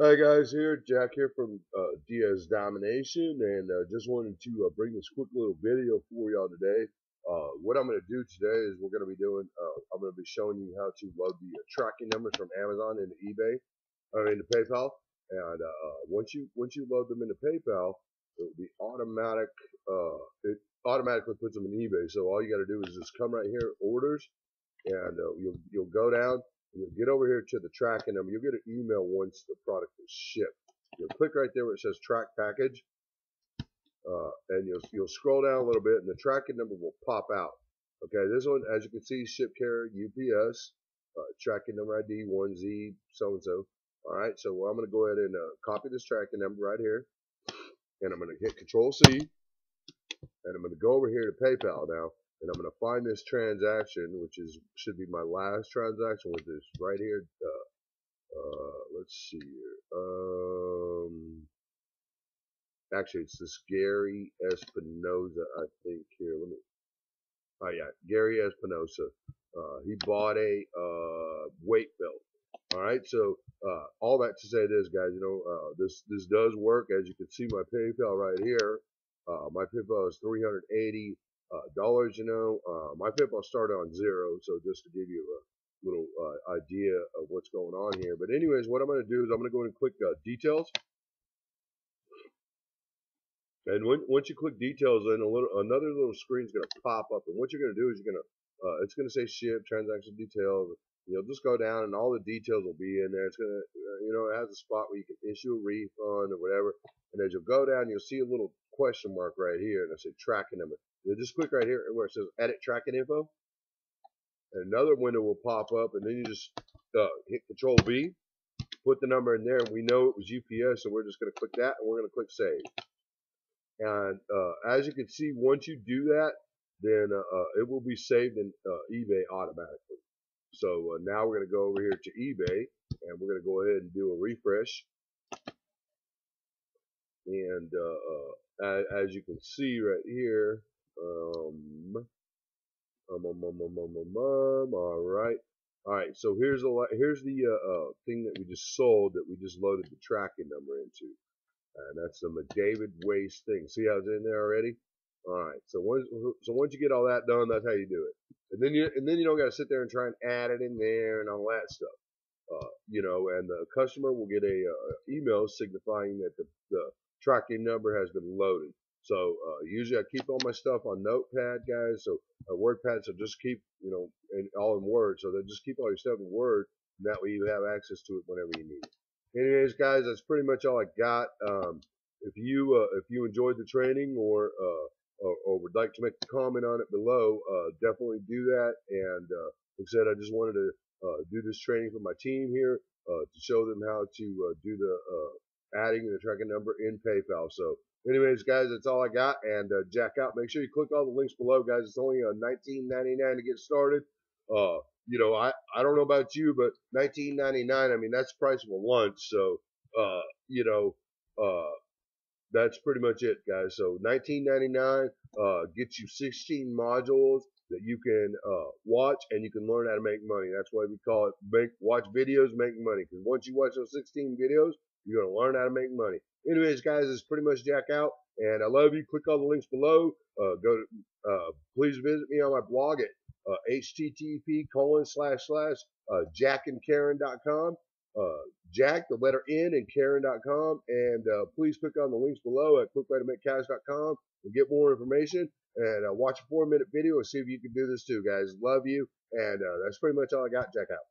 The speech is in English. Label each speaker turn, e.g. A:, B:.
A: Hi guys, here Jack here from uh, Diaz Domination, and uh, just wanted to uh, bring this quick little video for y'all today. Uh, what I'm going to do today is we're going to be doing, uh, I'm going to be showing you how to load the uh, tracking numbers from Amazon into eBay or into PayPal, and once you once you load them into PayPal, it will be automatic. it automatically puts them in eBay. So all you got to do is just come right here, orders, and you'll you'll go down You'll get over here to the tracking number. You'll get an email once the product is shipped. You'll click right there where it says track package. Uh, and you'll, you'll scroll down a little bit and the tracking number will pop out. Okay, this one, as you can see, ship carrier UPS, uh, tracking number ID 1Z, so and so. All right, so I'm going to go ahead and uh, copy this tracking number right here. And I'm going to hit Control C. And I'm going to go over here to PayPal now and I'm going to find this transaction, which is should be my last transaction, with this right here. Uh, uh, let's see here. Um, actually, it's this Gary Espinosa, I think. Here, let me. Oh yeah, Gary Espinosa. Uh, he bought a uh, weight belt. All right, so uh, all that to say this, guys, you know, uh, this this does work. As you can see, my PayPal right here. Uh, my PayPal is 380 uh, dollars, you know. Uh, my PayPal started on zero, so just to give you a little uh, idea of what's going on here. But anyways, what I'm going to do is I'm going to go and click uh, details. And when, once you click details, then a little, another little screen is going to pop up. And what you're going to do is you're going to, uh, it's going to say ship, transaction details. You'll just go down and all the details will be in there. It's to, uh, you know, it has a spot where you can issue a refund or whatever. And as you'll go down, you'll see a little question mark right here. And it'll say tracking number. You just click right here where it says edit tracking info. And another window will pop up and then you just uh, hit control V, put the number in there and we know it was UPS so we're just going to click that and we're going to click save. And uh, as you can see, once you do that, then uh, uh it will be saved in uh, eBay automatically. So uh, now we're going to go over here to eBay and we're going to go ahead and do a refresh. And as you can see right here, um, um, um, um, um, um, um, um all right. All right, so here's the here's the uh, uh, thing that we just sold that we just loaded the tracking number into, and that's the McDavid waist thing. See how it's in there already? All right, so once so once you get all that done, that's how you do it, and then you and then you don't got to sit there and try and add it in there and all that stuff, uh, you know. And the customer will get a uh, email signifying that the, the tracking number has been loaded. So uh, usually I keep all my stuff on Notepad, guys. So or WordPad. So just keep you know all in Word. So just keep all your stuff in Word, and that way you have access to it whenever you need it. Anyways, guys, that's pretty much all I got. Um, if you uh, if you enjoyed the training or, uh, or, or would like to make a comment on it below, uh, definitely do that. And uh, like I said, I just wanted to uh, do this training for my team here to show them how to do the adding the tracking number in PayPal. So Anyways, guys, that's all I got. And uh, jack out. Make sure you click all the links below, guys. It's only uh, 19.99 to get started. Uh, you know, I I don't know about you, but 19.99. I mean, that's the price of a lunch. So, uh, you know, uh, that's pretty much it, guys. So 19.99 uh, gets you 16 modules that you can uh, watch and you can learn how to make money. That's why we call it make watch videos, make money. Because once you watch those 16 videos, you're gonna learn how to make money. Anyways, guys, it's pretty much Jack out, and I love you. Click all the links below. Uh, go to, uh, please visit me on my blog at uh, http colon slash slash uh, jackandkaren.com. Uh, Jack, the letter N, and Karen.com. And uh, please click on the links below at quickwaytomakecash.com and get more information. And uh, watch a four minute video and see if you can do this too, guys. Love you. And uh, that's pretty much all I got. Jack out.